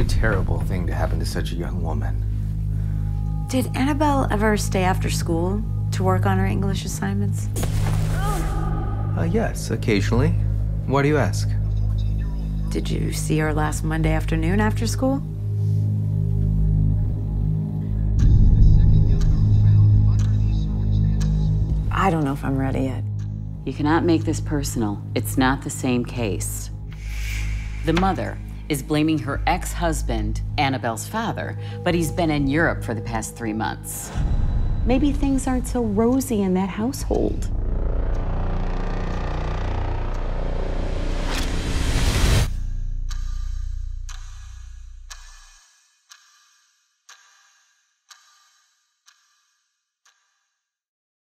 a terrible thing to happen to such a young woman. Did Annabelle ever stay after school to work on her English assignments? Uh, yes, occasionally. Why do you ask? Did you see her last Monday afternoon after school? I don't know if I'm ready yet. You cannot make this personal. It's not the same case. The mother is blaming her ex husband, Annabelle's father, but he's been in Europe for the past three months. Maybe things aren't so rosy in that household.